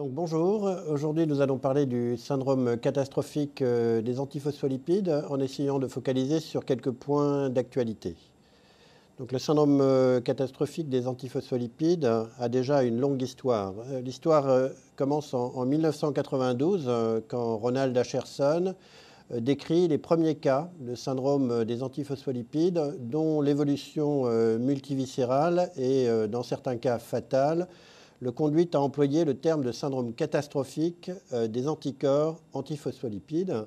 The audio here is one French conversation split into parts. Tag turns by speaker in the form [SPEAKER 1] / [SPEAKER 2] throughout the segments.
[SPEAKER 1] Donc, bonjour, aujourd'hui nous allons parler du syndrome catastrophique euh, des antiphospholipides en essayant de focaliser sur quelques points d'actualité. Le syndrome euh, catastrophique des antiphospholipides a déjà une longue histoire. Euh, l'histoire commence en, 1992 quand Ronald Acherson décrit les premiers cas de syndrome des antiphospholipides dont l'évolution multiviscérale et dans certains cas fatale le conduit à employer le terme de syndrome catastrophique euh, des anticorps antiphospholipides.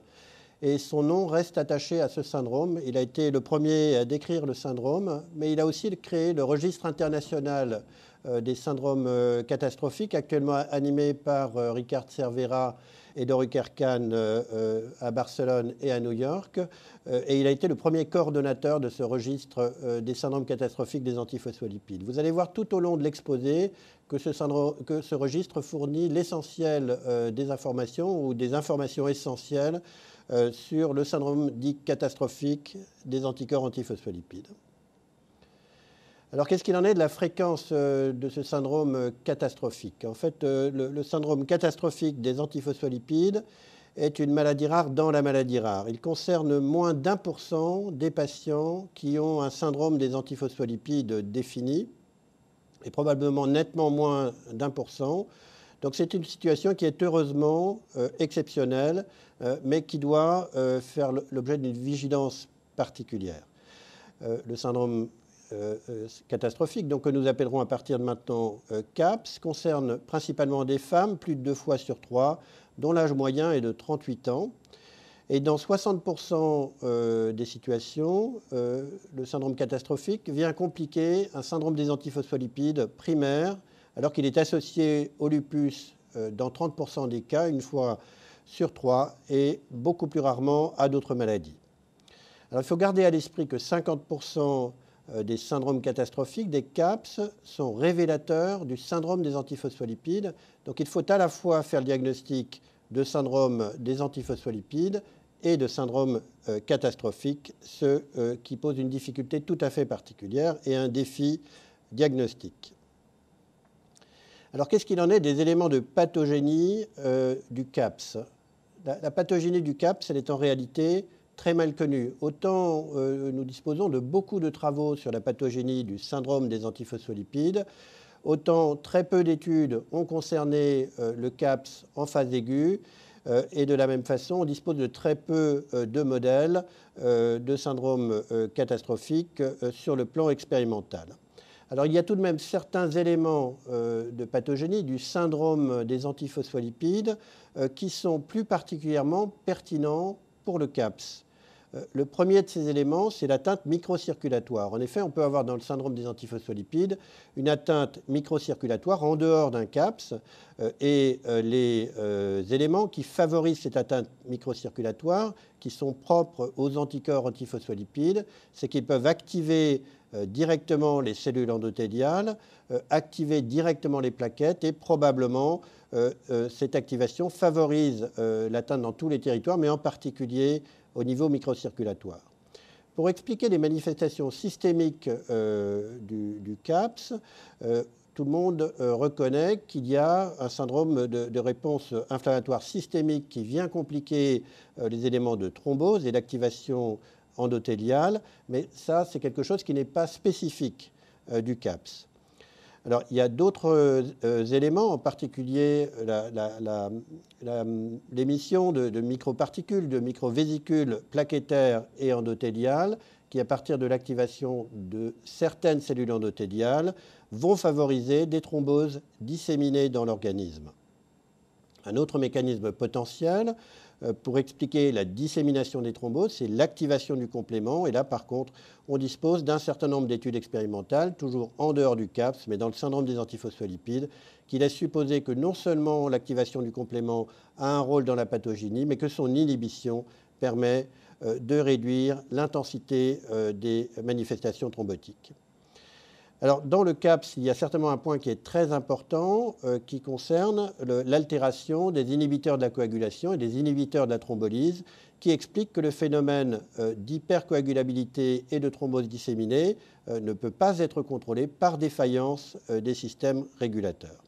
[SPEAKER 1] Et son nom reste attaché à ce syndrome. Il a été le premier à décrire le syndrome, mais il a aussi créé le registre international euh, des syndromes euh, catastrophiques, actuellement animé par Ricard Cervera et Doric Kahn à Barcelone et à New York. Et il a été le premier coordonnateur de ce registre des syndromes catastrophiques des antiphospholipides. Vous allez voir tout au long de l'exposé que ce, registre fournit l'essentiel euh, des informations ou des informations essentielles euh, sur le syndrome dit catastrophique des anticorps antiphospholipides. Alors qu'est-ce qu'il en est de la fréquence euh, de ce syndrome catastrophique? En fait, le, syndrome catastrophique des antiphospholipides est une maladie rare dans la maladie rare. Il concerne moins d'un pour cent des patients qui ont un syndrome des antiphospholipides défini, et probablement nettement moins d'un pour cent. Donc c'est une situation qui est heureusement euh, exceptionnelle, euh, mais qui doit euh, faire l'objet d'une vigilance particulière. le syndrome catastrophique, donc que nous appellerons à partir de maintenant CAPS, concerne principalement des femmes, plus de deux fois sur trois, dont l'âge moyen est de 38 ans. Et dans 60% euh, des situations, euh, le syndrome catastrophique vient compliquer un syndrome des antiphospholipides primaire, alors qu'il est associé au lupus euh, dans 30% des cas, une fois sur trois, et beaucoup plus rarement à d'autres maladies. Alors il faut garder à l'esprit que 50% des syndromes catastrophiques, des CAPS, sont révélateurs du syndrome des antiphospholipides. Donc il faut à la fois faire le diagnostic de syndrome des antiphospholipides et de syndrome euh, catastrophique, ce euh, qui pose une difficulté tout à fait particulière et un défi diagnostique. Alors qu'est-ce qu'il en est des éléments de pathogénie euh, du CAPS? La, la, pathogénie du CAPS, elle est en réalité très mal connue. Autant nous disposons de beaucoup de travaux sur la pathogénie du syndrome des antiphospholipides, autant très peu d'études ont concerné le CAPS en phase aiguë. Euh, et de la même façon, on dispose de très peu euh, de modèles euh, de syndrome catastrophique sur le plan expérimental. Alors il y a tout de même certains éléments de pathogénie du syndrome des antiphospholipides qui sont plus particulièrement pertinents pour le CAPS. Euh, le premier de ces éléments, c'est l'atteinte microcirculatoire. En effet, on peut avoir dans le syndrome des antiphospholipides une atteinte microcirculatoire en dehors d'un CAPS. Euh, et euh, les éléments qui favorisent cette atteinte microcirculatoire, qui sont propres aux anticorps antiphospholipides, c'est qu'ils peuvent activer directement les cellules endothéliales, activer directement les plaquettes et probablement cette activation favorise l'atteinte dans tous les territoires, mais en particulier au niveau microcirculatoire. Pour expliquer les manifestations systémiques euh, du, CAPS, euh, tout le monde euh, reconnaît qu'il y a un syndrome de, réponse inflammatoire systémique qui vient compliquer les éléments de thrombose et d'activation endothéliale, mais ça, c'est quelque chose qui n'est pas spécifique du CAPS. Alors, il y a d'autres euh, éléments, en particulier l'émission de, microparticules, de microvésicules plaquettaires et endothéliales, qui, à partir de l'activation de certaines cellules endothéliales, vont favoriser des thromboses disséminées dans l'organisme. Un autre mécanisme potentiel euh, pour expliquer la dissémination des thromboses, c'est l'activation du complément. Et là, par contre, on dispose d'un certain nombre d'études expérimentales, toujours en dehors du CAPS, mais dans le syndrome des antiphospholipides, qui laissent supposer que non seulement l'activation du complément a un rôle dans la pathogénie, mais que son inhibition permet euh, de réduire l'intensité euh, des manifestations thrombotiques. Alors, dans le CAPS, il y a certainement un point qui est très important euh, qui concerne l'altération des inhibiteurs de la coagulation et des inhibiteurs de la thrombolyse, qui explique que le phénomène euh, d'hypercoagulabilité et de thrombose disséminée euh, ne peut pas être contrôlé par défaillance des systèmes régulateurs.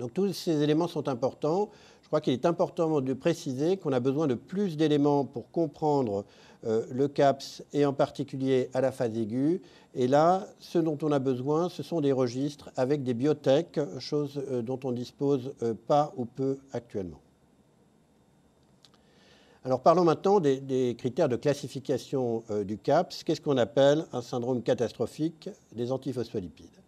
[SPEAKER 1] Donc tous ces éléments sont importants. Je crois qu'il est important de préciser qu'on a besoin de plus d'éléments pour comprendre euh, le CAPS et en particulier à la phase aiguë. Et là, ce dont on a besoin, ce sont des registres avec des biotech, chose euh, dont on dispose euh, pas ou peu actuellement. Alors parlons maintenant des, critères de classification du CAPS. Qu'est-ce qu'on appelle un syndrome catastrophique des antiphospholipides?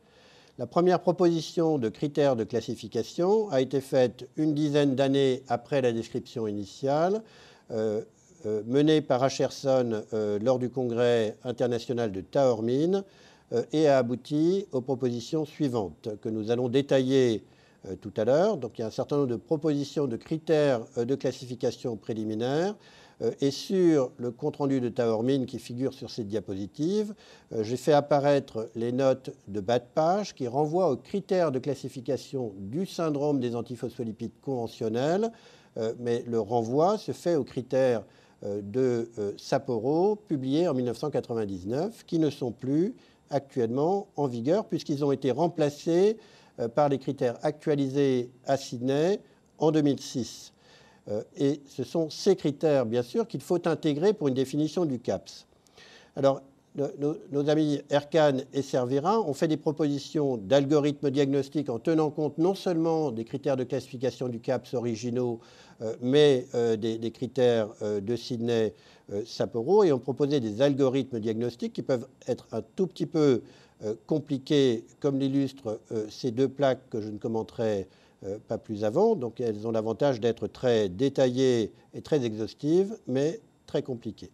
[SPEAKER 1] La première proposition de critères de classification a été faite une dizaine d'années après la description initiale. Euh, menée par Acherson euh, lors du congrès international de Taormine euh, et a abouti aux propositions suivantes que nous allons détailler tout à l'heure. Donc il y a un certain nombre de propositions de critères de classification préliminaires. Et sur le compte-rendu de Taormine qui figure sur cette diapositive, j'ai fait apparaître les notes de bas de page qui renvoient aux critères de classification du syndrome des antiphospholipides conventionnels, mais le renvoi se fait aux critères euh, de euh, Sapporo, publiés en 1999, qui ne sont plus actuellement en vigueur puisqu'ils ont été remplacés euh, par les critères actualisés à Sydney en 2006. Et ce sont ces critères, bien sûr, qu'il faut intégrer pour une définition du CAPS. Alors, nos, amis Erkan et Cervera ont fait des propositions d'algorithmes diagnostiques en tenant compte non seulement des critères de classification du CAPS originaux, euh, mais euh, des, critères euh, de Sydney Sapporo et ont proposé des algorithmes diagnostiques qui peuvent être un tout petit peu compliqués, comme l'illustrent ces deux plaques que je ne commenterai pas plus avant. Donc elles ont l'avantage d'être très détaillées et très exhaustives, mais très compliquées.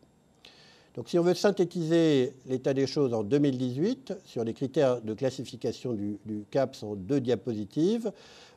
[SPEAKER 1] Donc si on veut synthétiser l'état des choses en 2018 sur les critères de classification du, CAPS en deux diapositives,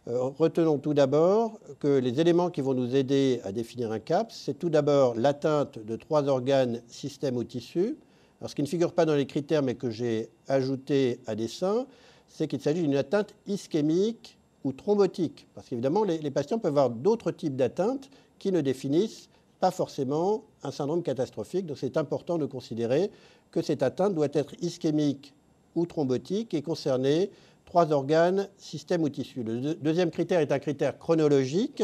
[SPEAKER 1] euh, retenons tout d'abord que les éléments qui vont nous aider à définir un CAPS, c'est tout d'abord l'atteinte de trois organes, systèmes ou tissus. Alors ce qui ne figure pas dans les critères mais que j'ai ajouté à dessein, c'est qu'il s'agit d'une atteinte ischémique ou thrombotique. Parce qu'évidemment, les, patients peuvent avoir d'autres types d'atteintes qui ne définissent pas forcément un syndrome catastrophique. Donc c'est important de considérer que cette atteinte doit être ischémique ou thrombotique et concerner trois organes, systèmes ou tissus. Le deuxième critère est un critère chronologique.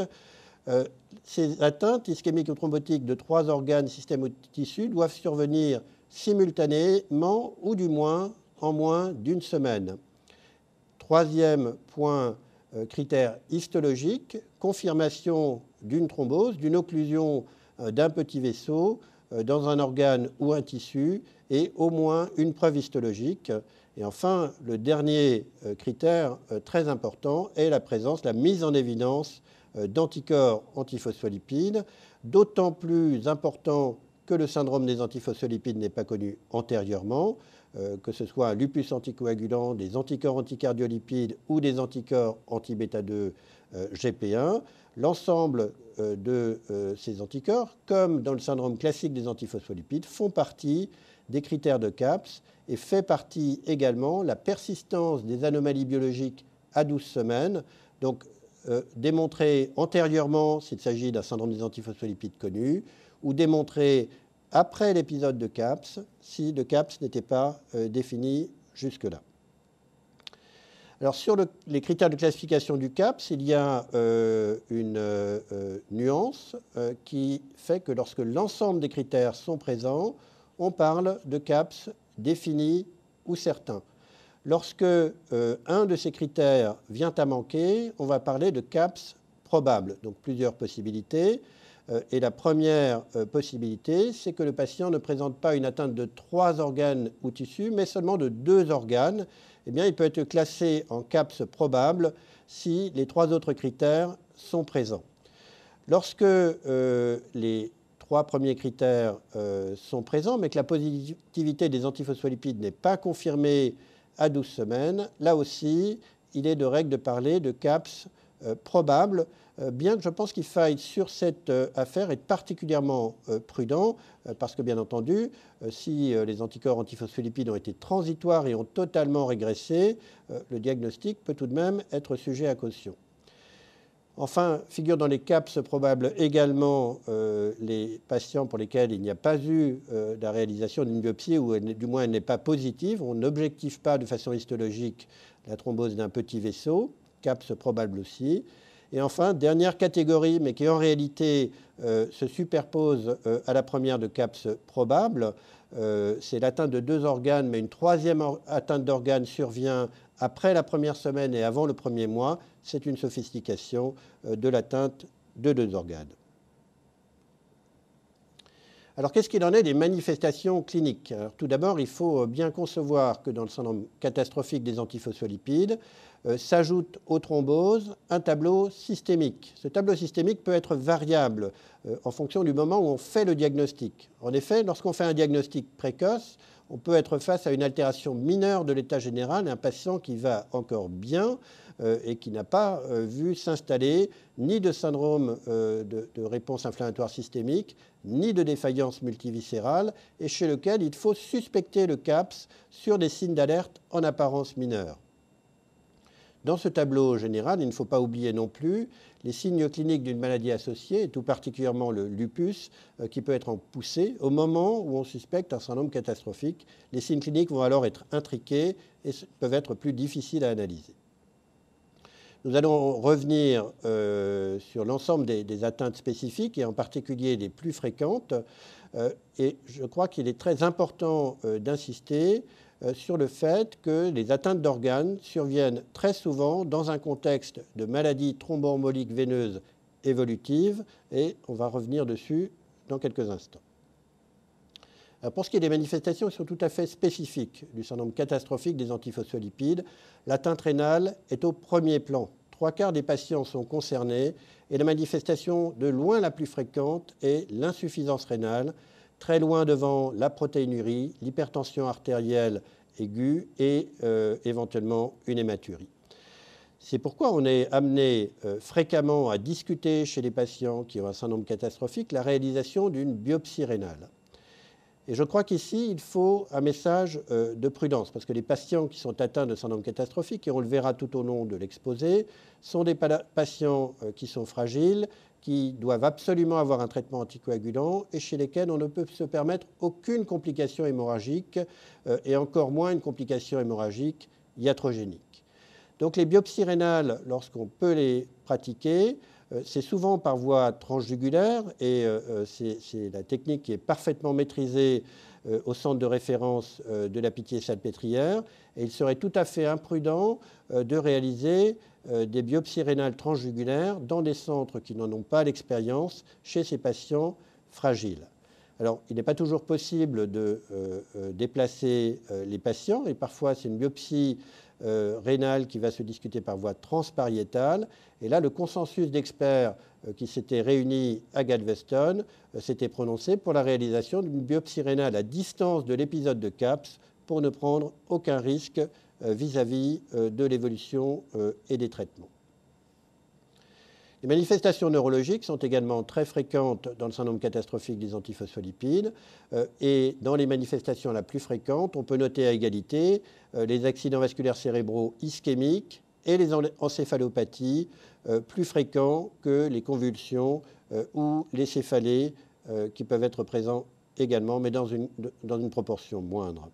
[SPEAKER 1] Euh, ces atteintes ischémiques ou thrombotiques de trois organes, systèmes ou tissus doivent survenir simultanément ou du moins en moins d'une semaine. Troisième point, euh, critère histologique, confirmation d'une thrombose, d'une occlusion euh, d'un petit vaisseau euh, dans un organe ou un tissu et au moins une preuve histologique. Et enfin, le dernier critère très important est la présence, la mise en évidence d'anticorps antiphospholipides, d'autant plus important que le syndrome des antiphospholipides n'est pas connu antérieurement, que ce soit un lupus anticoagulant, des anticorps anticardiolipides ou des anticorps anti-bêta-2 GP1 l'ensemble euh, de euh, ces anticorps, comme dans le syndrome classique des antiphospholipides, font partie des critères de CAPS et fait partie également la persistance des anomalies biologiques à 12 semaines. Donc, euh, démontrer antérieurement s'il s'agit d'un syndrome des antiphospholipides connu, ou démontrer après l'épisode de CAPS si le CAPS n'était pas défini jusque-là. Alors sur les critères de classification du CAPS, il y a euh, une euh, nuance euh, qui fait que lorsque l'ensemble des critères sont présents, on parle de CAPS défini ou certain. Lorsque un de ces critères vient à manquer, on va parler de CAPS probable, donc plusieurs possibilités. Et la première possibilité, c'est que le patient ne présente pas une atteinte de trois organes ou tissus, mais seulement de deux organes eh bien, il peut être classé en CAPS probable si les trois autres critères sont présents. Lorsque euh, les trois premiers critères euh, sont présents, mais que la positivité des antiphospholipides n'est pas confirmée à 12 semaines, là aussi, il est de règle de parler de CAPS euh, probable euh, bien que je pense qu'il faille sur cette euh, affaire être particulièrement euh, prudent, parce que bien entendu, si les anticorps antiphospholipides ont été transitoires et ont totalement régressé, le diagnostic peut tout de même être sujet à caution. Enfin, figure dans les CAPS probables également les patients pour lesquels il n'y a pas eu la réalisation d'une biopsie, ou du moins elle n'est pas positive. On n'objective pas de façon histologique la thrombose d'un petit vaisseau. CAPS probable aussi. Et enfin, dernière catégorie, mais qui en réalité se superpose à la première de CAPS probable, c'est l'atteinte de deux organes, mais une troisième atteinte d'organes survient après la première semaine et avant le premier mois. C'est une sophistication de l'atteinte de deux organes. Alors qu'est-ce qu'il en est des manifestations cliniques? Tout d'abord, il faut bien concevoir que dans le syndrome catastrophique des antiphospholipides euh, s'ajoute aux thromboses un tableau systémique. Ce tableau systémique peut être variable euh, en fonction du moment où on fait le diagnostic. En effet, lorsqu'on fait un diagnostic précoce, on peut être face à une altération mineure de l'état général, un patient qui va encore bien euh, et qui n'a pas euh, vu s'installer ni de syndrome euh, de, réponse inflammatoire systémique, ni de défaillance multiviscérale, et chez lequel il faut suspecter le CAPS sur des signes d'alerte en apparence mineurs. Dans ce tableau général, il ne faut pas oublier non plus les signes cliniques d'une maladie associée, tout particulièrement le lupus, qui peut être en poussée au moment où on suspecte un syndrome catastrophique. Les signes cliniques vont alors être intriqués et peuvent être plus difficiles à analyser. Nous allons revenir euh, sur l'ensemble des, atteintes spécifiques et en particulier les plus fréquentes. Euh, et je crois qu'il est très important euh, d'insister sur le fait que les atteintes d'organes surviennent très souvent dans un contexte de maladie thromboembolique veineuse évolutive et on va revenir dessus dans quelques instants. Pour ce qui est des manifestations qui sont tout à fait spécifiques du syndrome catastrophique des antiphospholipides, l'atteinte rénale est au premier plan. Trois quarts des patients sont concernés et la manifestation de loin la plus fréquente est l'insuffisance rénale, très loin devant la protéinurie, l'hypertension artérielle aiguë et euh, éventuellement une hématurie. C'est pourquoi on est amené euh, fréquemment à discuter chez les patients qui ont un syndrome catastrophique la réalisation d'une biopsie rénale. Et je crois qu'ici, il faut un message euh, de prudence, parce que les patients qui sont atteints de syndrome catastrophique, et on le verra tout au long de l'exposé, sont des patients euh, qui sont fragiles, qui doivent absolument avoir un traitement anticoagulant et chez lesquels on ne peut se permettre aucune complication hémorragique, euh, et encore moins une complication hémorragique iatrogénique. Donc les biopsies rénales, lorsqu'on peut les pratiquer, c'est souvent par voie transjugulaire et euh, euh, c'est la technique qui est parfaitement maîtrisée au centre de référence de la pitié salpêtrière. Et il serait tout à fait imprudent de réaliser des biopsies rénales transjugulaires dans des centres qui n'en ont pas l'expérience chez ces patients fragiles. Alors, il n'est pas toujours possible de déplacer les patients et parfois c'est une biopsie euh, rénale qui va se discuter par voie transpariétale. Et là, le consensus d'experts euh, qui s'était réuni à Galveston euh, s'était prononcé pour la réalisation d'une biopsie rénale à distance de l'épisode de CAPS pour ne prendre aucun risque vis à -vis de l'évolution et des traitements. Les manifestations neurologiques sont également très fréquentes dans le syndrome catastrophique des antiphospholipides. Euh, et dans les manifestations la plus fréquentes, on peut noter à égalité euh, les accidents vasculaires cérébraux ischémiques et les encéphalopathies euh, plus fréquents que les convulsions ou les céphalées qui peuvent être présents également, mais dans une proportion moindre.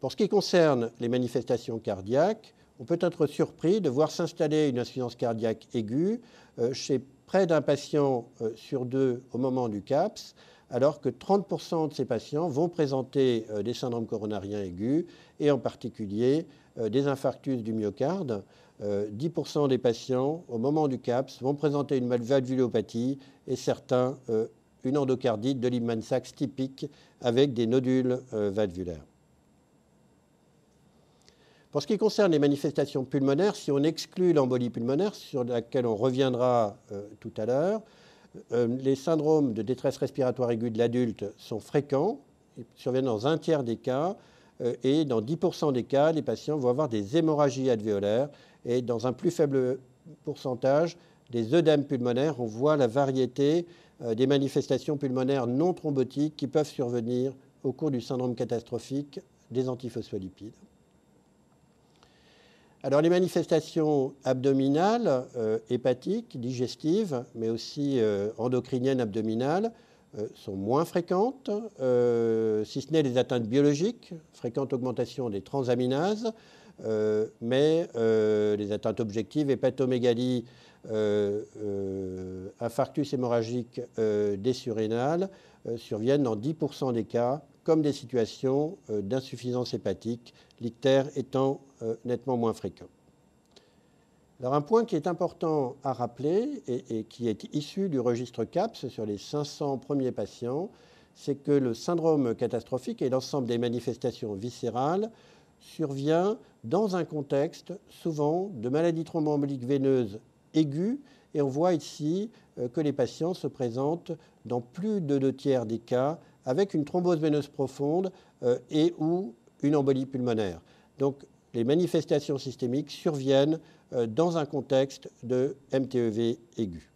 [SPEAKER 1] Pour ce qui concerne les manifestations cardiaques, on peut être surpris de voir s'installer une insuffisance cardiaque aiguë euh, chez près d'un patient euh, sur deux au moment du CAPS, alors que 30% de ces patients vont présenter euh, des syndromes coronariens aigus et en particulier des infarctus du myocarde. 10% des patients au moment du CAPS vont présenter une valvulopathie et certains une endocardite de Liebmann-Sachs typique avec des nodules valvulaires. Pour ce qui concerne les manifestations pulmonaires, si on exclut l'embolie pulmonaire, sur laquelle on reviendra euh, tout à l'heure, euh, les syndromes de détresse respiratoire aiguë de l'adulte sont fréquents, ils surviennent dans un tiers des cas, euh, et dans 10% des cas, les patients vont avoir des hémorragies alvéolaires, et dans un plus faible pourcentage, des œdèmes pulmonaires. On voit la variété des manifestations pulmonaires non thrombotiques qui peuvent survenir au cours du syndrome catastrophique des antiphospholipides. Alors les manifestations abdominales, euh, hépatiques, digestives, mais aussi euh, endocriniennes abdominales, euh, sont moins fréquentes, si ce n'est les atteintes biologiques, fréquente augmentation des transaminases, mais les atteintes objectives, hépatomégalie, infarctus hémorragique des surrénales, surviennent dans 10% des cas comme des situations d'insuffisance hépatique, l'ictère étant nettement moins fréquent. Alors un point qui est important à rappeler et, qui est issu du registre CAPS sur les 500 premiers patients, c'est que le syndrome catastrophique et l'ensemble des manifestations viscérales survient dans un contexte souvent de maladie thromboembolique veineuse aiguë et on voit ici euh, que les patients se présentent dans plus de deux tiers des cas avec une thrombose veineuse profonde euh, et ou une embolie pulmonaire. Donc les manifestations systémiques surviennent euh, dans un contexte de MTEV aigu.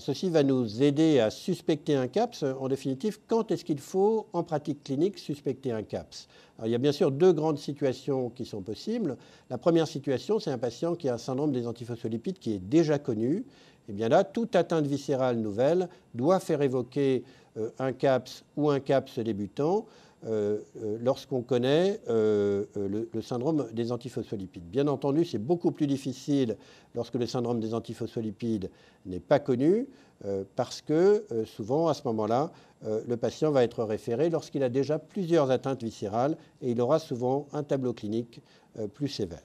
[SPEAKER 1] ceci va nous aider à suspecter un CAPS. En définitive, quand est-ce qu'il faut, en pratique clinique, suspecter un CAPS? Il y a bien sûr deux grandes situations qui sont possibles. La première situation, c'est un patient qui a un syndrome des antiphospholipides qui est déjà connu. Et eh bien là, toute atteinte viscérale nouvelle doit faire évoquer euh, un CAPS ou un CAPS débutant. Euh, euh, lorsqu'on connaît le, syndrome des antiphospholipides. Bien entendu, c'est beaucoup plus difficile lorsque le syndrome des antiphospholipides n'est pas connu, parce que souvent, à ce moment-là, le patient va être référé lorsqu'il a déjà plusieurs atteintes viscérales et il aura souvent un tableau clinique plus sévère.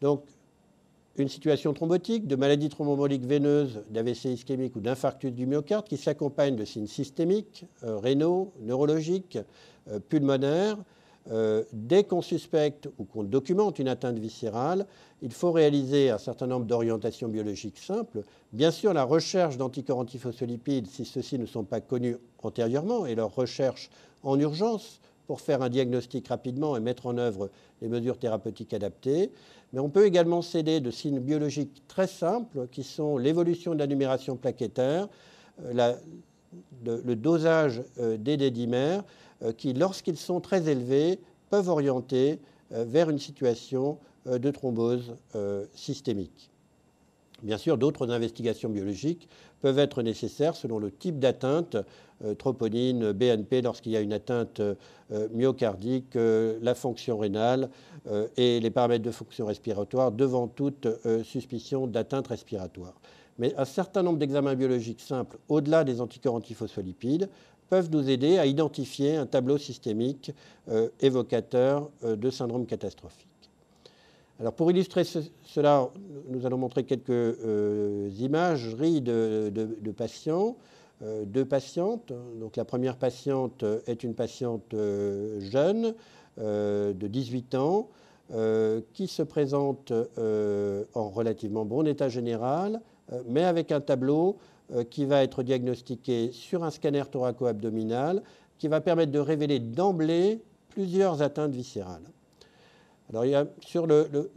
[SPEAKER 1] Donc, une situation thrombotique, de maladie thromboembolique veineuse, d'AVC ischémique ou d'infarctus du myocarde qui s'accompagne de signes systémiques, rénaux, neurologiques, euh, pulmonaires, euh, dès qu'on suspecte ou qu'on documente une atteinte viscérale, il faut réaliser un certain nombre d'orientations biologiques simples. Bien sûr, la recherche d'anticorps antiphospholipides, si ceux-ci ne sont pas connus antérieurement, et leur recherche en urgence pour faire un diagnostic rapidement et mettre en œuvre les mesures thérapeutiques adaptées. Mais on peut également s'aider de signes biologiques très simples qui sont l'évolution de la numération plaquettaire, euh, le, dosage des dédimères, euh, qui, lorsqu'ils sont très élevés, peuvent orienter euh, vers une situation euh, de thrombose systémique. Bien sûr, d'autres investigations biologiques peuvent être nécessaires selon le type d'atteinte, troponine, BNP lorsqu'il y a une atteinte myocardique, la fonction rénale et les paramètres de fonction respiratoire devant toute suspicion d'atteinte respiratoire. Mais un certain nombre d'examens biologiques simples, au-delà des anticorps antiphospholipides, peuvent nous aider à identifier un tableau systémique euh, évocateur euh, de syndrome catastrophique. Alors pour illustrer cela, nous allons montrer quelques euh, imageries de, patients, deux patientes. Donc la première patiente est une patiente jeune de 18 ans qui se présente en relativement bon état général, mais avec un tableau euh, qui va être diagnostiqué sur un scanner thoraco-abdominal qui va permettre de révéler d'emblée plusieurs atteintes viscérales. Alors, sur le,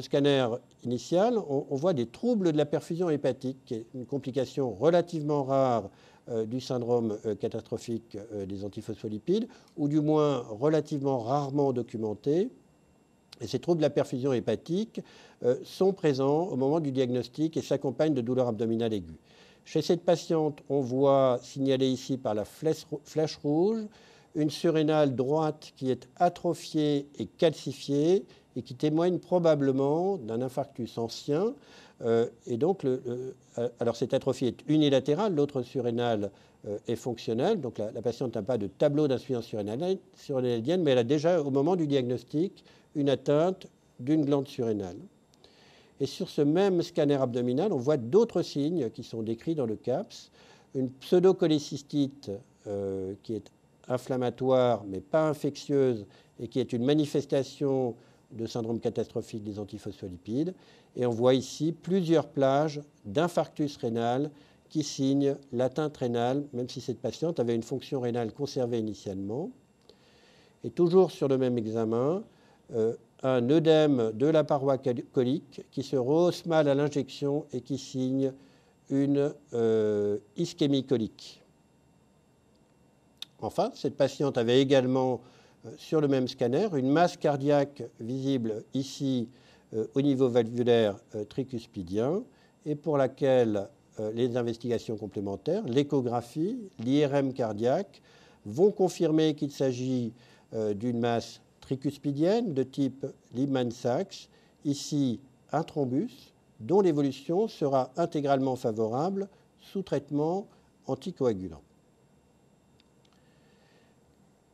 [SPEAKER 1] scanner initial, on, voit des troubles de la perfusion hépatique, qui est une complication relativement rare euh, du syndrome euh, catastrophique des antiphospholipides, ou du moins relativement rarement documentés. Et ces troubles de la perfusion hépatique sont présents au moment du diagnostic et s'accompagnent de douleurs abdominales aiguës. Chez cette patiente, on voit signalé ici par la flèche rouge une surrénale droite qui est atrophiée et calcifiée et qui témoigne probablement d'un infarctus ancien. Euh, et donc, euh, alors cette atrophie est unilatérale, l'autre surrénale euh, est fonctionnelle. Donc la, patiente n'a pas de tableau d'insuffisance surrénalienne, mais elle a déjà, au moment du diagnostic, une atteinte d'une glande surrénale. Et sur ce même scanner abdominal, on voit d'autres signes qui sont décrits dans le CAPS. Une pseudocholécystite euh, qui est inflammatoire mais pas infectieuse et qui est une manifestation de syndrome catastrophique des antiphospholipides. Et on voit ici plusieurs plages d'infarctus rénal qui signent l'atteinte rénale, même si cette patiente avait une fonction rénale conservée initialement. Et toujours sur le même examen, euh, un œdème de la paroi colique qui se rehausse mal à l'injection et qui signe une euh, ischémie colique. Enfin, cette patiente avait également euh, sur le même scanner une masse cardiaque visible ici euh, au niveau valvulaire tricuspidien et pour laquelle les investigations complémentaires, l'échographie, l'IRM cardiaque, vont confirmer qu'il s'agit d'une masse tricuspidienne de type Liebman-Sachs, ici un thrombus dont l'évolution sera intégralement favorable sous traitement anticoagulant.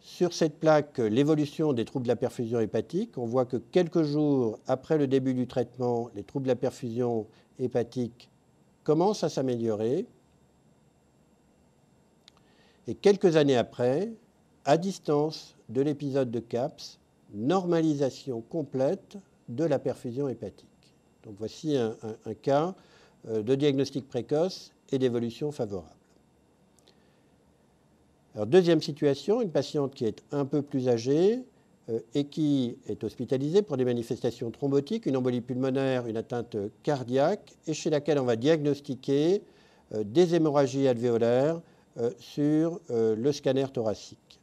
[SPEAKER 1] Sur cette plaque, l'évolution des troubles de la perfusion hépatique, on voit que quelques jours après le début du traitement, les troubles de la perfusion hépatique commencent à s'améliorer. Et quelques années après, à distance de l'épisode de CAPS, normalisation complète de la perfusion hépatique. Donc voici un, cas euh, de diagnostic précoce et d'évolution favorable. Deuxième situation, une patiente qui est un peu plus âgée euh, et qui est hospitalisée pour des manifestations thrombotiques, une embolie pulmonaire, une atteinte cardiaque, et chez laquelle on va diagnostiquer euh, des hémorragies alvéolaires sur le scanner thoracique.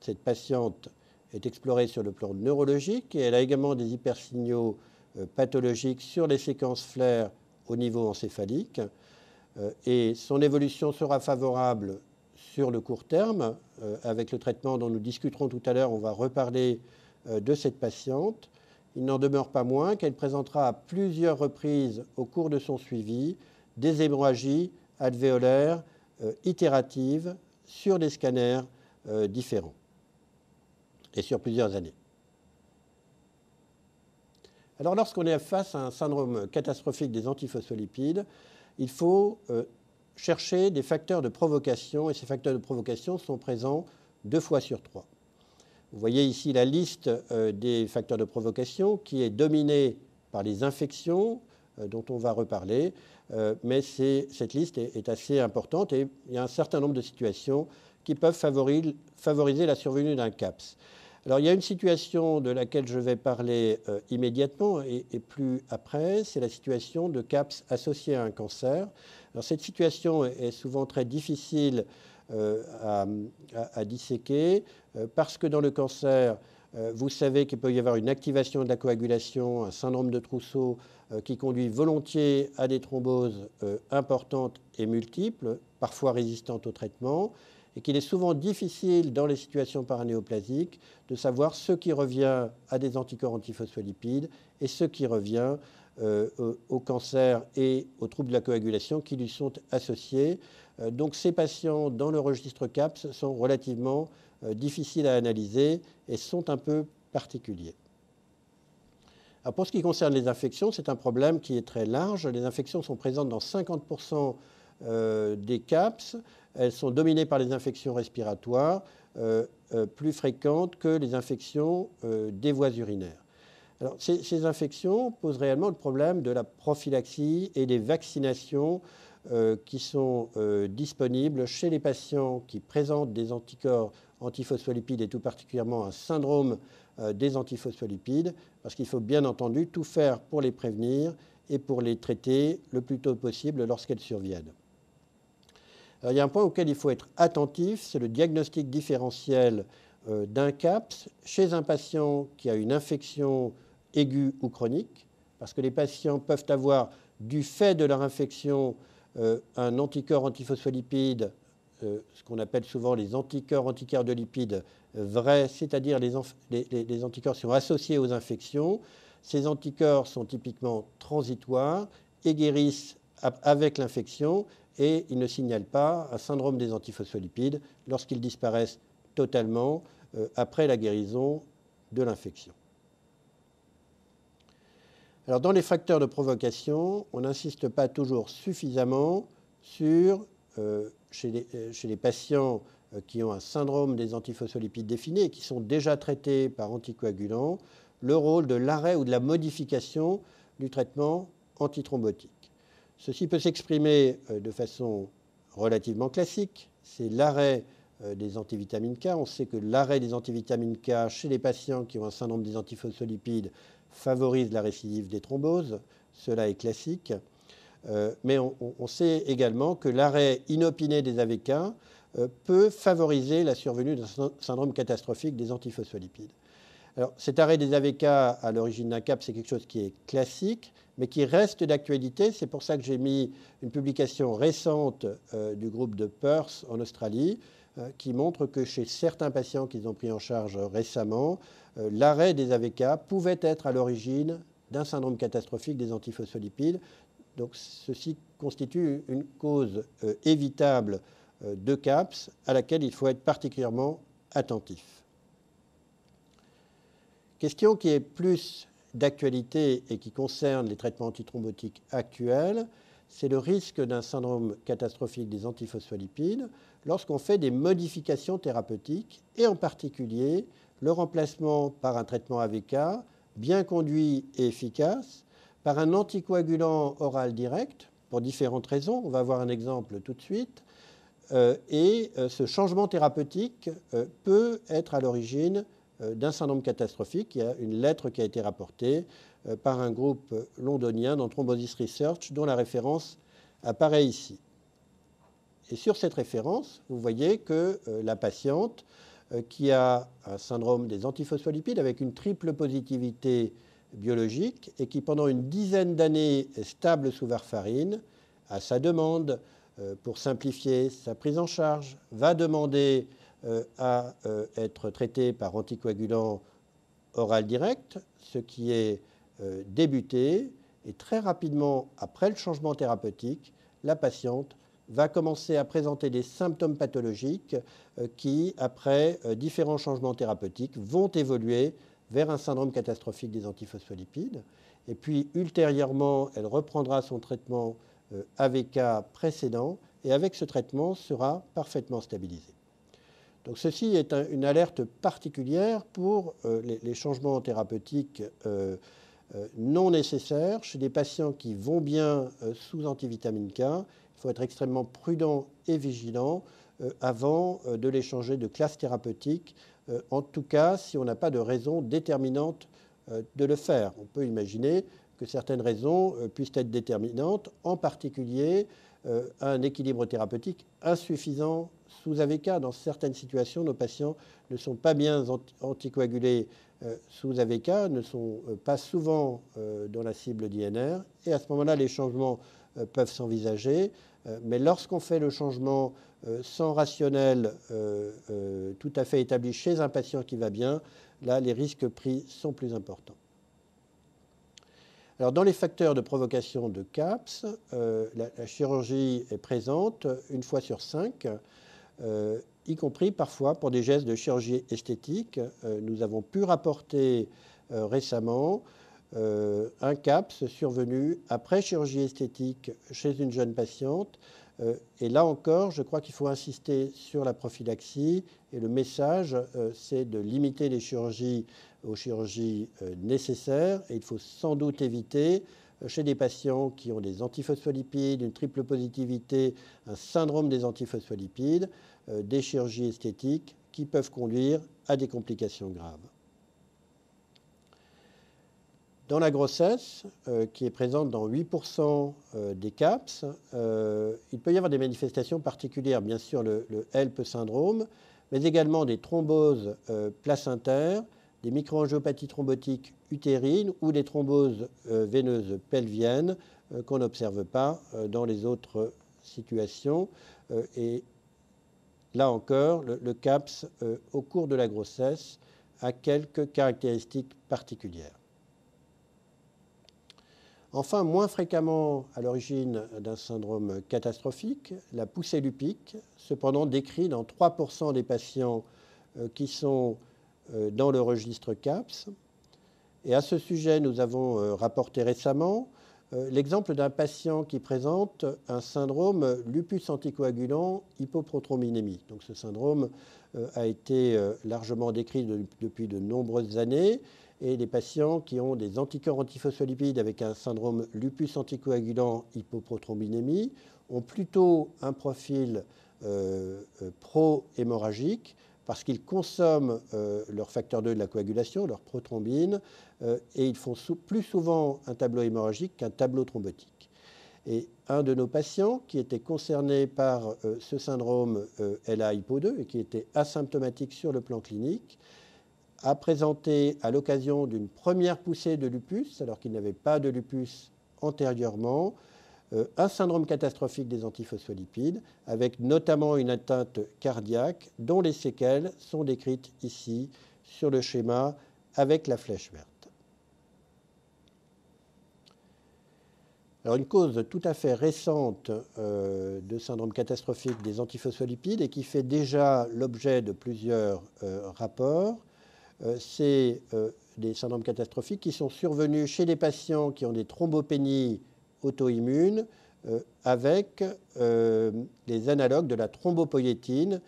[SPEAKER 1] Cette patiente est explorée sur le plan neurologique et elle a également des hypersignaux euh, pathologiques sur les séquences flaires au niveau encéphalique. Euh, et son évolution sera favorable sur le court terme. Euh, avec le traitement dont nous discuterons tout à l'heure, on va reparler de cette patiente. Il n'en demeure pas moins qu'elle présentera à plusieurs reprises au cours de son suivi des hémorragies alvéolaires itératives sur des scanners différents et sur plusieurs années. Alors lorsqu'on est face à un syndrome catastrophique des antiphospholipides, il faut euh, chercher des facteurs de provocation et ces facteurs de provocation sont présents deux fois sur trois. Vous voyez ici la liste euh, des facteurs de provocation qui est dominée par les infections euh, dont on va reparler, mais cette liste est, assez importante et il y a un certain nombre de situations qui peuvent favoriser la survenue d'un CAPS. Alors il y a une situation de laquelle je vais parler euh, immédiatement et, plus après, c'est la situation de CAPS associé à un cancer. Cette situation est, souvent très difficile euh, à, disséquer euh, parce que dans le cancer, vous savez qu'il peut y avoir une activation de la coagulation, un syndrome de Trousseau qui conduit volontiers à des thromboses importantes et multiples, parfois résistantes au traitement et qu'il est souvent difficile dans les situations paranéoplasiques de savoir ce qui revient à des anticorps antiphospholipides et ce qui revient euh, au, cancer et aux troubles de la coagulation qui lui sont associés. Euh, donc ces patients dans le registre CAPS sont relativement euh, difficiles à analyser et sont un peu particuliers. pour ce qui concerne les infections, c'est un problème qui est très large. Les infections sont présentes dans 50% des CAPS elles sont dominées par les infections respiratoires euh, euh, plus fréquentes que les infections euh, des voies urinaires. Alors, ces, infections posent réellement le problème de la prophylaxie et des vaccinations qui sont disponibles chez les patients qui présentent des anticorps antiphospholipides et tout particulièrement un syndrome des antiphospholipides, parce qu'il faut bien entendu tout faire pour les prévenir et pour les traiter le plus tôt possible lorsqu'elles surviennent il y a un point auquel il faut être attentif, c'est le diagnostic différentiel euh, d'un CAPS chez un patient qui a une infection aiguë ou chronique, parce que les patients peuvent avoir, du fait de leur infection, euh, un anticorps antiphospholipide, euh, ce qu'on appelle souvent les anticorps anticardiolipides vrais, c'est-à-dire les, les, anticorps qui sont associés aux infections. Ces anticorps sont typiquement transitoires et guérissent avec l'infection et ils ne signalent pas un syndrome des antiphospholipides lorsqu'ils disparaissent totalement euh, après la guérison de l'infection. Alors dans les facteurs de provocation, on n'insiste pas toujours suffisamment sur, euh, chez, les, euh, chez, les, patients qui ont un syndrome des antiphospholipides définis et qui sont déjà traités par anticoagulants, le rôle de l'arrêt ou de la modification du traitement antithrombotique. Ceci peut s'exprimer euh, de façon relativement classique. C'est l'arrêt euh, des antivitamines K. On sait que l'arrêt des antivitamines K chez les patients qui ont un syndrome des antiphospholipides favorise la récidive des thromboses. Cela est classique. Euh, mais on, sait également que l'arrêt inopiné des AVK peut favoriser la survenue d'un syndrome catastrophique des antiphospholipides. Alors, cet arrêt des AVK à l'origine d'un CAP, c'est quelque chose qui est classique, mais qui reste d'actualité. C'est pour ça que j'ai mis une publication récente euh, du groupe de Perth en Australie, qui montrent que chez certains patients qu'ils ont pris en charge récemment, l'arrêt des AVK pouvait être à l'origine d'un syndrome catastrophique des antiphospholipides. Donc ceci constitue une cause évitable de CAPS à laquelle il faut être particulièrement attentif. Question qui est plus d'actualité et qui concerne les traitements antithrombotiques actuels, c'est le risque d'un syndrome catastrophique des antiphospholipides lorsqu'on fait des modifications thérapeutiques et en particulier le remplacement par un traitement AVK bien conduit et efficace par un anticoagulant oral direct pour différentes raisons. On va voir un exemple tout de suite. Euh, et euh, ce changement thérapeutique euh, peut être à l'origine d'un syndrome catastrophique. Il y a une lettre qui a été rapportée par un groupe londonien dans Thrombosis Research dont la référence apparaît ici. Et sur cette référence, vous voyez que la patiente qui a un syndrome des antiphospholipides avec une triple positivité biologique et qui pendant une dizaine d'années est stable sous varfarine, à sa demande, euh, pour simplifier sa prise en charge, va demander euh, à euh, être traité par anticoagulant oral direct, ce qui est débuté, et très rapidement, après le changement thérapeutique, la patiente va commencer à présenter des symptômes pathologiques qui, après différents changements thérapeutiques, vont évoluer vers un syndrome catastrophique des antiphospholipides. Et puis, ultérieurement, elle reprendra son traitement euh, AVK précédent et avec ce traitement sera parfaitement stabilisé. Donc ceci est une alerte particulière pour euh, les, changements thérapeutiques euh, non nécessaires chez des patients qui vont bien sous antivitamine K. Il faut être extrêmement prudent et vigilant avant de les changer de classe thérapeutique, en tout cas si on n'a pas de raison déterminante de le faire. On peut imaginer que certaines raisons euh, puissent être déterminantes, en particulier euh, un équilibre thérapeutique insuffisant sous AVK. Dans certaines situations, nos patients ne sont pas bien anticoagulés euh, sous AVK, ne sont pas souvent dans la cible d'INR, et à ce moment-là, les changements peuvent s'envisager. mais lorsqu'on fait le changement sans rationnel tout à fait établi chez un patient qui va bien, là, les risques pris sont plus importants. Alors, dans les facteurs de provocation de CAPS, euh, la, chirurgie est présente une fois sur cinq, euh, y compris parfois pour des gestes de chirurgie esthétique. Euh, nous avons pu rapporter récemment un CAPS survenu après chirurgie esthétique chez une jeune patiente. et là encore, je crois qu'il faut insister sur la prophylaxie. Et le message, c'est de limiter les chirurgies aux chirurgies euh, nécessaires et il faut sans doute éviter euh, chez des patients qui ont des antiphospholipides, une triple positivité, un syndrome des antiphospholipides, euh, des chirurgies esthétiques qui peuvent conduire à des complications graves. Dans la grossesse, qui est présente dans 8% des CAPS, il peut y avoir des manifestations particulières, bien sûr le, le HELP syndrome, mais également des thromboses placentaires, des microangiopathies thrombotiques utérines ou des thromboses euh, veineuses pelviennes euh, qu'on n'observe pas euh, dans les autres situations. et là encore, le, CAPS, au cours de la grossesse, a quelques caractéristiques particulières. Enfin, moins fréquemment à l'origine d'un syndrome catastrophique, la poussée lupique, cependant décrit dans 3% des patients qui sont dans le registre CAPS. Et à ce sujet, nous avons euh, rapporté récemment euh, l'exemple d'un patient qui présente un syndrome lupus anticoagulant hypoprothrominémie. Donc ce syndrome a été largement décrit depuis de nombreuses années et les patients qui ont des anticorps antiphospholipides avec un syndrome lupus anticoagulant hypoprothrominémie ont plutôt un profil pro-hémorragique parce qu'ils consomment euh, leur facteur 2 de la coagulation, leur prothrombine, euh, et ils font plus souvent un tableau hémorragique qu'un tableau thrombotique. Et un de nos patients qui était concerné par euh, ce syndrome LA-hypo2 et qui était asymptomatique sur le plan clinique, a présenté à l'occasion d'une première poussée de lupus, alors qu'il n'avait pas de lupus antérieurement, un syndrome catastrophique des antiphospholipides, avec notamment une atteinte cardiaque, dont les séquelles sont décrites ici sur le schéma avec la flèche verte. Une cause tout à fait récente euh, de syndrome catastrophique des antiphospholipides et qui fait déjà l'objet de plusieurs euh, rapports, euh, c'est des syndromes catastrophiques qui sont survenus chez des patients qui ont des thrombopénies auto-immunes avec les analogues de la thrombopoïétine.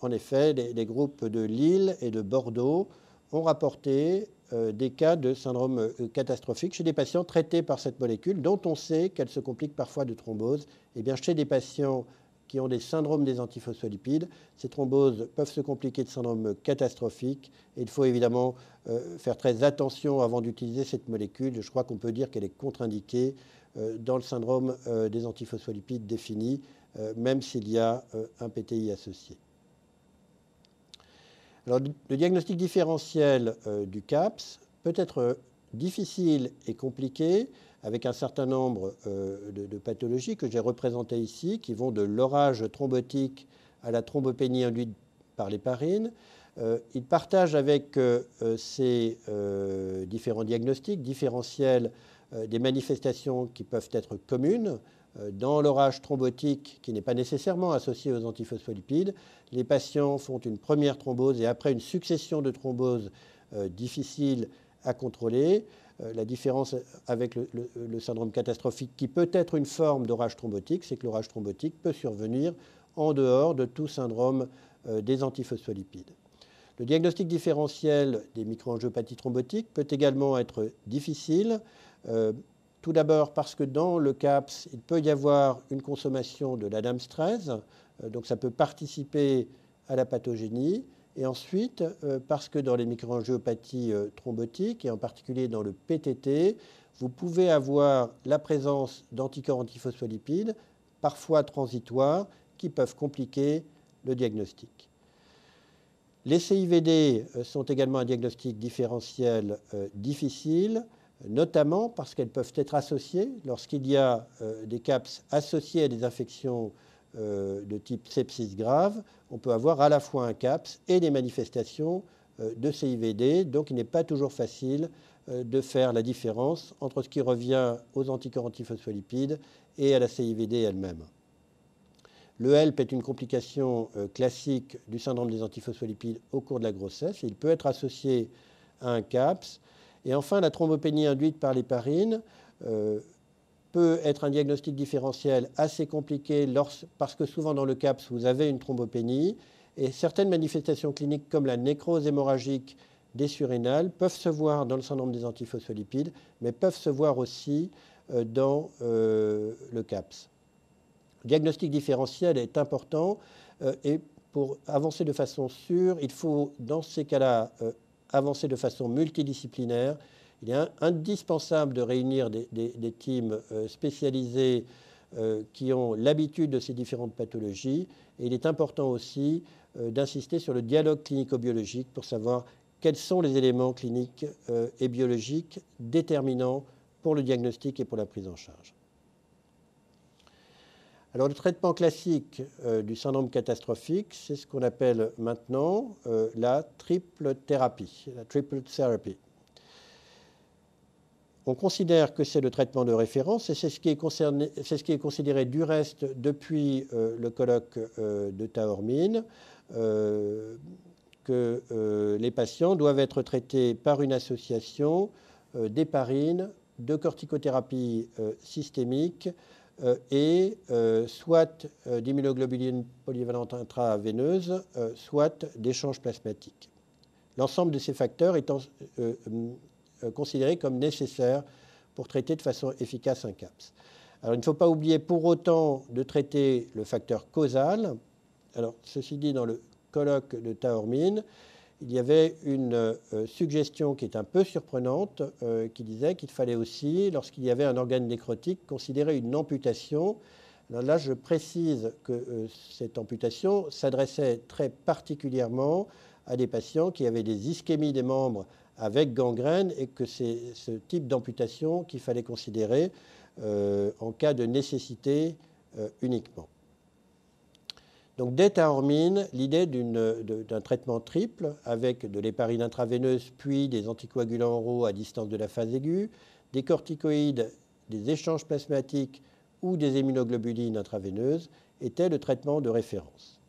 [SPEAKER 1] en effet, les, groupes de Lille et de Bordeaux ont rapporté euh, des cas de syndrome euh, catastrophique chez des patients traités par cette molécule, dont on sait qu'elle se complique parfois de thrombose. Eh bien, chez des patients qui ont des syndromes des antiphospholipides, ces thromboses peuvent se compliquer de syndrome catastrophique. Et il faut évidemment euh, faire très attention avant d'utiliser cette molécule. Je crois qu'on peut dire qu'elle est contre-indiquée dans le syndrome des antiphospholipides défini, même s'il y a un PTI associé. Alors, le diagnostic différentiel euh, du CAPS peut être euh, difficile et compliqué avec un certain nombre euh, de, pathologies que j'ai représentées ici, qui vont de l'orage thrombotique à la thrombopénie induite par l'héparine. il partage avec ces différents diagnostics différentiels des manifestations qui peuvent être communes, euh, dans l'orage thrombotique, qui n'est pas nécessairement associé aux antiphospholipides, les patients font une première thrombose et après une succession de thromboses euh, difficiles à contrôler. Euh, la différence avec le, syndrome catastrophique, qui peut être une forme d'orage thrombotique, c'est que l'orage thrombotique peut survenir en dehors de tout syndrome des antiphospholipides. Le diagnostic différentiel des microangiopathies thrombotiques peut également être difficile. Tout d'abord parce que dans le CAPS, il peut y avoir une consommation de l'ADAMS 13, euh, donc ça peut participer à la pathogénie. Et ensuite, euh, parce que dans les microangiopathies euh, thrombotiques, et en particulier dans le PTT, vous pouvez avoir la présence d'anticorps antiphospholipides, parfois transitoires, qui peuvent compliquer le diagnostic. Les CIVD sont également un diagnostic différentiel difficile notamment parce qu'elles peuvent être associées lorsqu'il y a euh, des CAPS associés à des infections euh, de type sepsis grave. On peut avoir à la fois un CAPS et des manifestations euh, de CIVD, donc il n'est pas toujours facile de faire la différence entre ce qui revient aux anticorps antiphospholipides et à la CIVD elle-même. Le HELP est une complication classique du syndrome des antiphospholipides au cours de la grossesse. Il peut être associé à un CAPS et enfin, la thrombopénie induite par l'héparine euh, peut être un diagnostic différentiel assez compliqué parce que souvent dans le CAPS, vous avez une thrombopénie et certaines manifestations cliniques comme la nécrose hémorragique des surrénales peuvent se voir dans le syndrome des antiphospholipides, mais peuvent se voir aussi euh, dans euh, le CAPS. Le diagnostic différentiel est important et pour avancer de façon sûre, il faut dans ces cas-là avancer de façon multidisciplinaire. Il est indispensable de réunir des, teams euh, spécialisés euh, qui ont l'habitude de ces différentes pathologies. Et il est important aussi euh, d'insister sur le dialogue clinico-biologique pour savoir quels sont les éléments cliniques et biologiques déterminants pour le diagnostic et pour la prise en charge. Alors le traitement classique euh, du syndrome catastrophique, c'est ce qu'on appelle maintenant euh, la triple thérapie. On considère que c'est le traitement de référence et c'est ce, qui est considéré du reste depuis euh, le colloque de Taormine, que les patients doivent être traités par une association d'héparine, de corticothérapie systémique, et euh, soit euh, d'immunoglobuline polyvalente intraveineuse, soit d'échange plasmatique. L'ensemble de ces facteurs étant considérés comme nécessaires pour traiter de façon efficace un CAPS. Alors, il ne faut pas oublier pour autant de traiter le facteur causal. Alors, ceci dit, dans le colloque de Taormine, il y avait une euh, suggestion qui est un peu surprenante, euh, qui disait qu'il fallait aussi, lorsqu'il y avait un organe nécrotique, considérer une amputation. là, je précise que euh, cette amputation s'adressait très particulièrement à des patients qui avaient des ischémies des membres avec gangrène et que c'est ce type d'amputation qu'il fallait considérer en cas de nécessité uniquement. Donc dès Taormine, l'idée d'un traitement triple avec de l'héparine intraveineuse puis des anticoagulants oraux à distance de la phase aiguë, des corticoïdes, des échanges plasmatiques ou des immunoglobulines intraveineuses était le traitement de référence.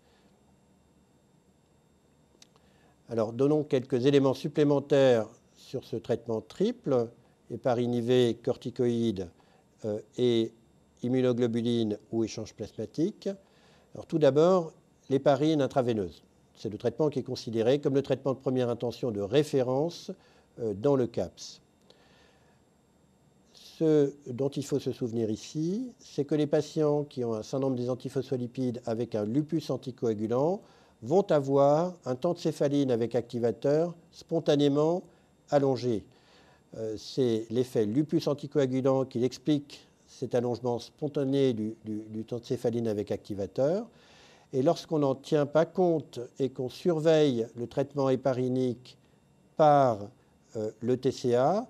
[SPEAKER 1] Alors donnons quelques éléments supplémentaires sur ce traitement triple, héparine IV, corticoïdes euh, et immunoglobulines ou échanges plasmatiques. Tout d'abord, l'héparine intraveineuse. C'est le traitement qui est considéré comme le traitement de première intention de référence euh, dans le CAPS. Ce dont il faut se souvenir ici, c'est que les patients qui ont un syndrome des antiphospholipides avec un lupus anticoagulant vont avoir un temps de céphaline avec activateur spontanément allongé. Euh, c'est l'effet lupus anticoagulant qui explique cet allongement spontané du, temps de céphaline avec activateur. Et lorsqu'on n'en tient pas compte et qu'on surveille le traitement héparinique par euh, le TCA,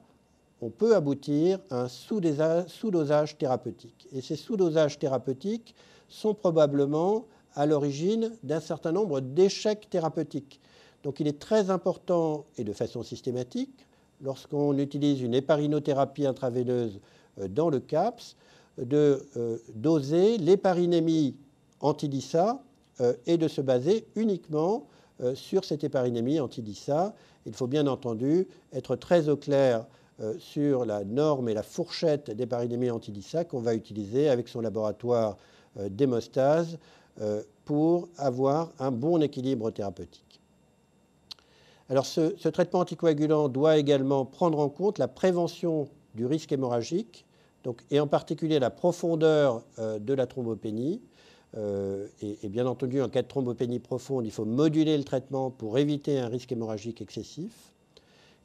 [SPEAKER 1] on peut aboutir à un sous-dosage thérapeutique. Et ces sous-dosages thérapeutiques sont probablement à l'origine d'un certain nombre d'échecs thérapeutiques. Donc il est très important, et de façon systématique, lorsqu'on utilise une héparinothérapie intraveineuse dans le CAPS de euh, doser l'héparinémie antidissa euh, et de se baser uniquement sur cette héparinémie antidissa. Il faut bien entendu être très au clair sur la norme et la fourchette d'héparinémie antidissa qu'on va utiliser avec son laboratoire d'hémostase pour avoir un bon équilibre thérapeutique. Alors ce, traitement anticoagulant doit également prendre en compte la prévention du risque hémorragique et en particulier la profondeur euh, de la thrombopénie. Euh, et, bien entendu, en cas de thrombopénie profonde, il faut moduler le traitement pour éviter un risque hémorragique excessif.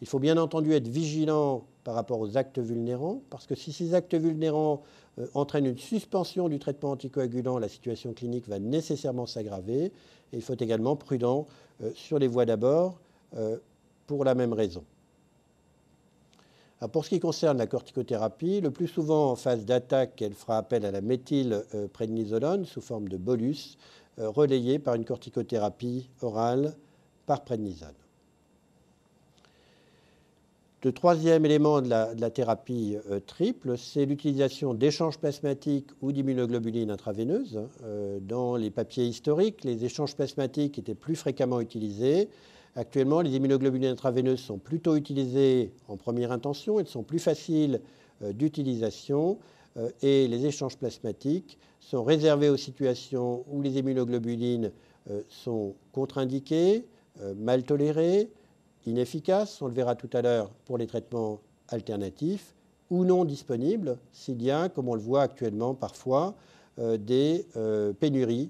[SPEAKER 1] Il faut bien entendu être vigilant par rapport aux actes vulnérants, parce que si ces actes vulnérants euh, entraînent une suspension du traitement anticoagulant, la situation clinique va nécessairement s'aggraver. Et il faut également prudent sur les voies d'abord pour la même raison pour ce qui concerne la corticothérapie, le plus souvent en phase d'attaque, elle fera appel à la méthylprednisolone sous forme de bolus, euh, relayée par une corticothérapie orale par prednisone. Le troisième élément de la, thérapie euh, triple, c'est l'utilisation d'échanges plasmatiques ou d'immunoglobulines intraveineuses. Euh, dans les papiers historiques, les échanges plasmatiques étaient plus fréquemment utilisés Actuellement, les immunoglobulines intraveineuses sont plutôt utilisées en première intention, elles sont plus faciles euh, d'utilisation euh, et les échanges plasmatiques sont réservés aux situations où les immunoglobulines euh, sont contre-indiquées, mal tolérées, inefficaces, on le verra tout à l'heure pour les traitements alternatifs, ou non disponibles s'il y a, comme on le voit actuellement parfois, des pénuries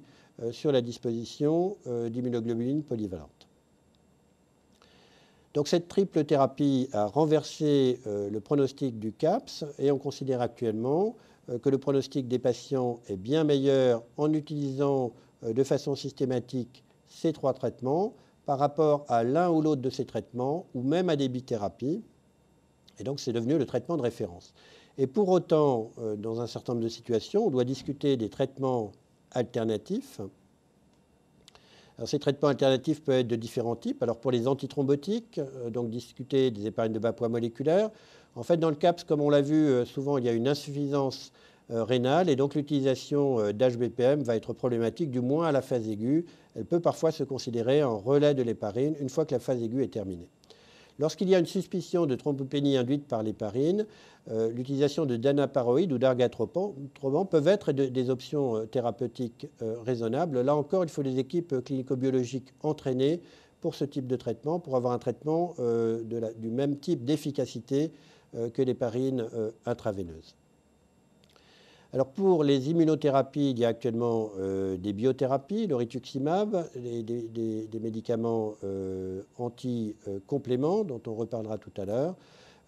[SPEAKER 1] sur la disposition d'immunoglobulines polyvalentes. Donc cette triple thérapie a renversé euh, le pronostic du CAPS et on considère actuellement euh, que le pronostic des patients est bien meilleur en utilisant euh, de façon systématique ces trois traitements par rapport à l'un ou l'autre de ces traitements ou même à des bithérapies. Et donc c'est devenu le traitement de référence. Et pour autant, dans un certain nombre de situations, on doit discuter des traitements alternatifs ces traitements alternatifs peuvent être de différents types. Alors pour les antithrombotiques, euh, donc discuter des épargnes de bas poids moléculaires. En fait, dans le CAPS, comme on l'a vu, euh, souvent il y a une insuffisance euh, rénale et donc l'utilisation d'HBPM va être problématique, du moins à la phase aiguë. Elle peut parfois se considérer en relais de l'héparine une fois que la phase aiguë est terminée. Lorsqu'il y a une suspicion de thrombopénie induite par l'héparine, euh, l'utilisation de danaparoïdes ou d'argatropans peuvent être des options euh, thérapeutiques euh, raisonnables. Là encore, il faut des équipes clinico-biologiques entraînées pour ce type de traitement, pour avoir un traitement du même type d'efficacité que l'héparine intraveineuse. Alors pour les immunothérapies, il y a actuellement des biothérapies, le rituximab, des, médicaments anti-compléments dont on reparlera tout à l'heure.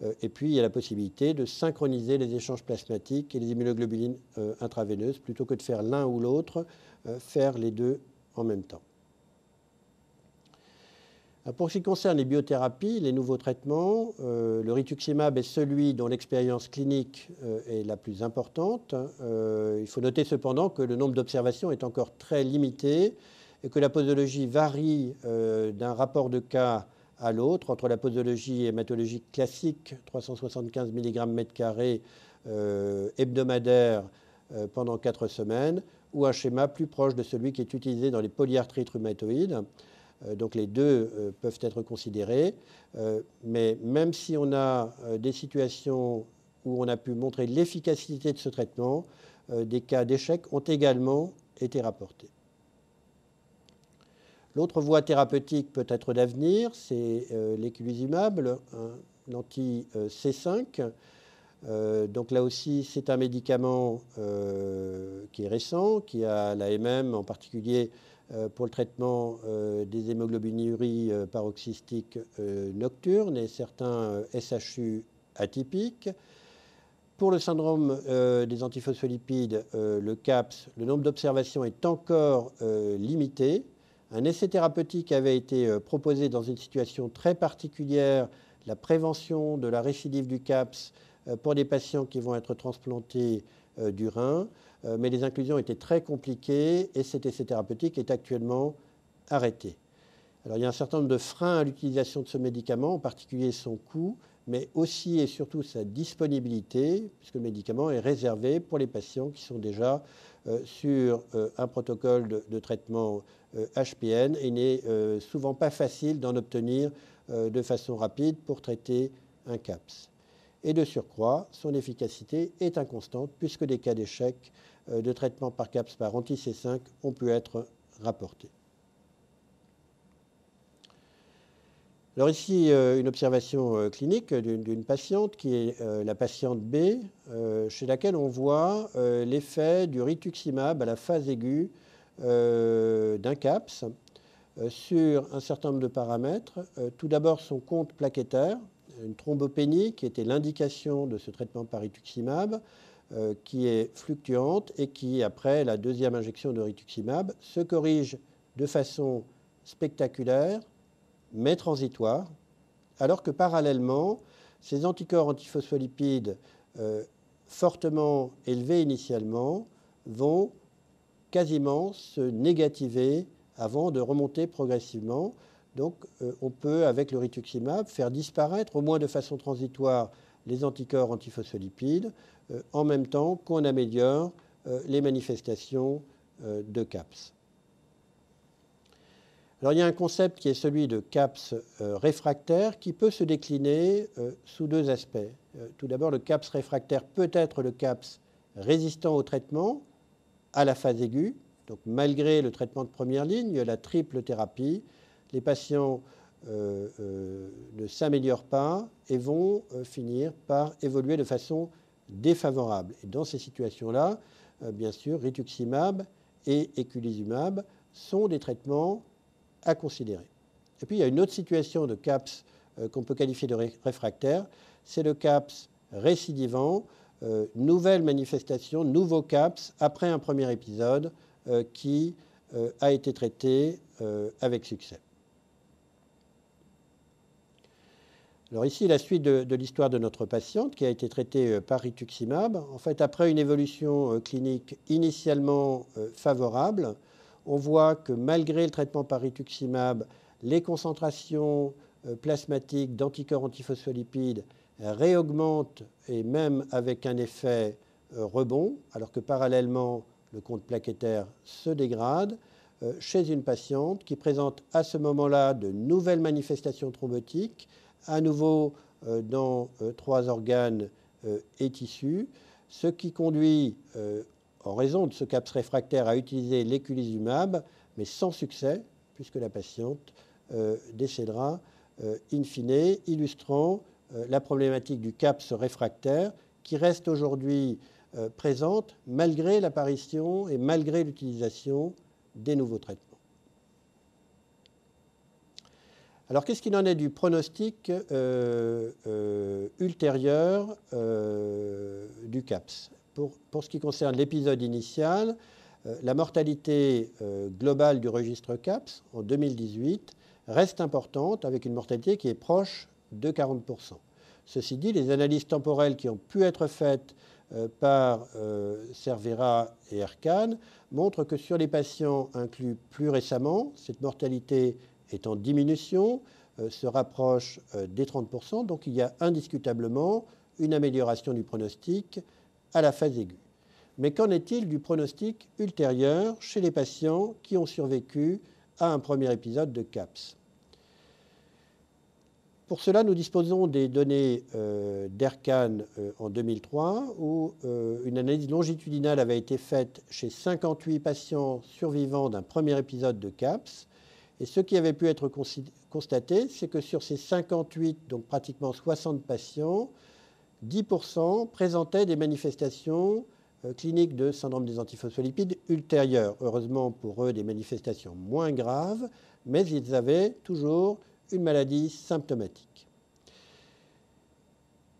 [SPEAKER 1] Euh, et puis, il y a la possibilité de synchroniser les échanges plasmatiques et les immunoglobulines euh, intraveineuses, plutôt que de faire l'un ou l'autre, euh, faire les deux en même temps. Pour ce qui concerne les biothérapies, les nouveaux traitements, le rituximab est celui dont l'expérience clinique est la plus importante. il faut noter cependant que le nombre d'observations est encore très limité et que la posologie varie d'un rapport de cas à l'autre, entre la posologie hématologique classique, 375 mg m2 euh, hebdomadaire euh, pendant 4 semaines, ou un schéma plus proche de celui qui est utilisé dans les polyarthrites rhumatoïdes. Euh, donc les deux peuvent être considérés, mais même si on a des situations où on a pu montrer l'efficacité de ce traitement, des cas d'échec ont également été rapportés. L'autre voie thérapeutique peut-être d'avenir, c'est euh, l'éculizumab, l'anti-C5. Euh, donc là aussi, c'est un médicament euh, qui est récent, qui a l'AMM en particulier pour le traitement des hémoglobinuries paroxystiques nocturnes et certains SHU atypiques. Pour le syndrome des antiphospholipides, le CAPS, le nombre d'observations est encore limité. Un essai thérapeutique avait été euh, proposé dans une situation très particulière, la prévention de la récidive du CAPS euh, pour des patients qui vont être transplantés euh, du rein, mais les inclusions étaient très compliquées et cet essai thérapeutique est actuellement arrêté. Alors, il y a un certain nombre de freins à l'utilisation de ce médicament, en particulier son coût, mais aussi et surtout sa disponibilité, puisque le médicament est réservé pour les patients qui sont déjà sur un protocole de traitement HPN euh, et n'est euh, souvent pas facile d'en obtenir euh, de façon rapide pour traiter un CAPS. Et de surcroît, son efficacité est inconstante puisque des cas d'échec de traitement par CAPS par anti-C5 ont pu être rapportés. Alors ici, une observation clinique d'une patiente qui est la patiente B, chez laquelle on voit l'effet du rituximab à la phase aiguë euh, d'un CAPS euh, sur un certain nombre de paramètres. Euh, tout d'abord, son compte plaquettaire, une thrombopénie qui était l'indication de ce traitement par rituximab, qui est fluctuante et qui, après la deuxième injection de rituximab, se corrige de façon spectaculaire, mais transitoire, alors que parallèlement, ces anticorps antiphospholipides fortement élevés initialement vont quasiment se négativer avant de remonter progressivement. Donc euh, on peut, avec le rituximab, faire disparaître, au moins de façon transitoire, les anticorps antiphospholipides, euh, en même temps qu'on améliore euh, les manifestations de CAPS. Alors il y a un concept qui est celui de CAPS réfractaire qui peut se décliner sous deux aspects. tout d'abord, le CAPS réfractaire peut être le CAPS résistant au traitement, à la phase aiguë. Donc malgré le traitement de première ligne, la triple thérapie, les patients euh, euh, ne s'améliorent pas et vont euh, finir par évoluer de façon défavorable. Et dans ces situations-là, bien sûr, rituximab et eculizumab sont des traitements à considérer. Et puis il y a une autre situation de CAPS qu'on peut qualifier de réfractaire, c'est le CAPS récidivant nouvelle manifestation, nouveau CAPS, après un premier épisode qui a été traité avec succès. Alors ici, la suite de, l'histoire de notre patiente qui a été traitée par rituximab. En fait, après une évolution clinique initialement favorable, on voit que malgré le traitement par rituximab, les concentrations plasmatiques d'anticorps antiphospholipides réaugmente et même avec un effet euh, rebond, alors que parallèlement le compte plaquettaire se dégrade euh, chez une patiente qui présente à ce moment-là de nouvelles manifestations thrombotiques, à nouveau euh, dans trois organes et tissus, ce qui conduit, en raison de ce CAPS réfractaire, à utiliser l'éculizumab, mais sans succès, puisque la patiente décédera in fine, illustrant euh, la problématique du CAPS réfractaire qui reste aujourd'hui euh, présente malgré l'apparition et malgré l'utilisation des nouveaux traitements. Alors qu'est-ce qu'il en est du pronostic euh, ultérieur du CAPS? Pour, ce qui concerne l'épisode initial, la mortalité globale du registre CAPS en 2018 reste importante avec une mortalité qui est proche de 40%. Ceci dit, les analyses temporelles qui ont pu être faites euh, par euh, Cervera et Ercan montrent que sur les patients inclus plus récemment, cette mortalité est en diminution, euh, se rapproche des 30%, donc il y a indiscutablement une amélioration du pronostic à la phase aiguë. Mais qu'en est-il du pronostic ultérieur chez les patients qui ont survécu à un premier épisode de CAPS? Pour cela, nous disposons des données euh, euh, en 2003, où euh, une analyse longitudinale avait été faite chez 58 patients survivants d'un premier épisode de CAPS. Et ce qui avait pu être constaté, c'est que sur ces 58, donc pratiquement 60 patients, 10% présentaient des manifestations cliniques de syndrome des antiphospholipides ultérieures. Heureusement pour eux, des manifestations moins graves, mais ils avaient toujours une maladie symptomatique.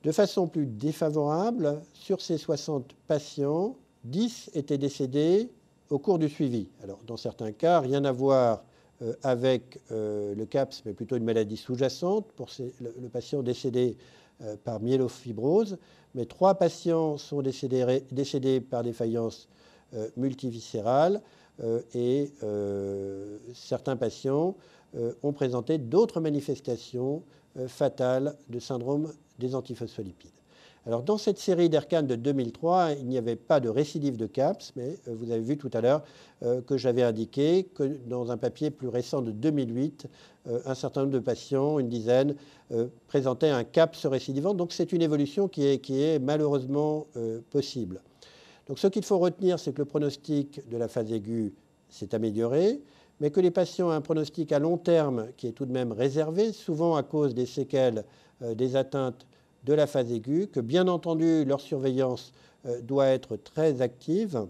[SPEAKER 1] De façon plus défavorable, sur ces 60 patients, 10 étaient décédés au cours du suivi. Alors, dans certains cas, rien à voir euh, avec euh, le CAPS, mais plutôt une maladie sous-jacente pour le, patient décédé euh, par myélofibrose. Mais trois patients sont décédés, décédés par défaillance multiviscérale et certains patients euh, ont présenté d'autres manifestations euh, fatales de syndrome des antiphospholipides. Alors, dans cette série d'ERCAN de 2003, il n'y avait pas de récidive de CAPS, mais euh, vous avez vu tout à l'heure que j'avais indiqué que dans un papier plus récent de 2008, un certain nombre de patients, une dizaine, présentaient un CAPS récidivant. Donc, c'est une évolution qui est, qui est malheureusement possible. Donc, ce qu'il faut retenir, c'est que le pronostic de la phase aiguë s'est amélioré mais que les patients ont un pronostic à long terme qui est tout de même réservé, souvent à cause des séquelles euh, des atteintes de la phase aiguë, que bien entendu leur surveillance euh, doit être très active,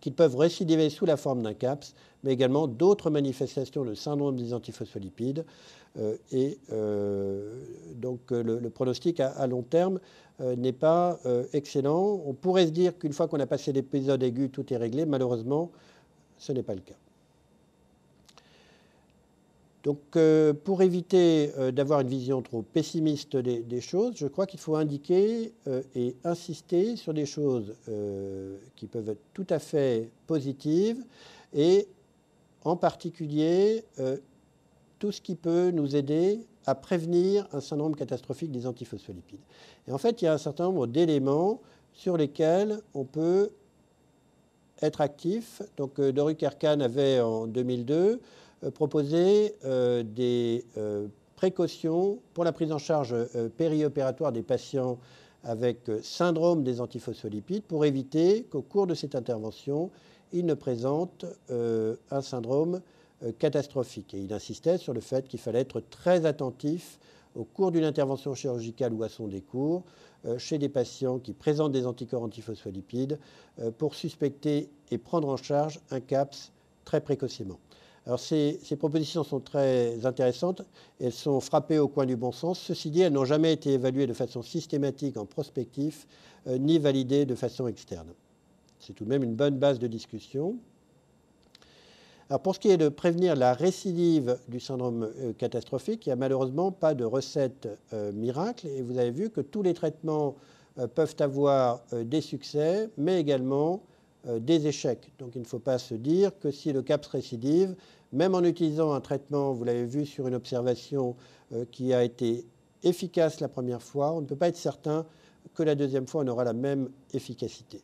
[SPEAKER 1] qu'ils peuvent récidiver sous la forme d'un CAPS, mais également d'autres manifestations de syndrome des antiphospholipides. Euh, et donc le, pronostic à, long terme n'est pas excellent. On pourrait se dire qu'une fois qu'on a passé l'épisode aigu, tout est réglé. Malheureusement, ce n'est pas le cas. Donc, euh, pour éviter euh, d'avoir une vision trop pessimiste des, choses, je crois qu'il faut indiquer euh, et insister sur des choses qui peuvent être tout à fait positives et en particulier tout ce qui peut nous aider à prévenir un syndrome catastrophique des antiphospholipides. Et en fait, il y a un certain nombre d'éléments sur lesquels on peut être actif. Donc, Doru Kerkan avait en 2002 euh, proposer euh, des euh, précautions pour la prise en charge périopératoire des patients avec syndrome des antiphospholipides pour éviter qu'au cours de cette intervention, ils ne présentent un syndrome catastrophique. Et il insistait sur le fait qu'il fallait être très attentif au cours d'une intervention chirurgicale ou à son décours chez des patients qui présentent des anticorps antiphospholipides pour suspecter et prendre en charge un CAPS très précocement. Alors ces, propositions sont très intéressantes, elles sont frappées au coin du bon sens. Ceci dit, elles n'ont jamais été évaluées de façon systématique en prospectif, euh, ni validées de façon externe. C'est tout de même une bonne base de discussion. Alors pour ce qui est de prévenir la récidive du syndrome euh, catastrophique, il n'y a malheureusement pas de recette euh, miracle et vous avez vu que tous les traitements peuvent avoir des succès, mais également des échecs. Donc il ne faut pas se dire que si le CAPS récidive, même en utilisant un traitement, vous l'avez vu sur une observation euh, qui a été efficace la première fois, on ne peut pas être certain que la deuxième fois on aura la même efficacité.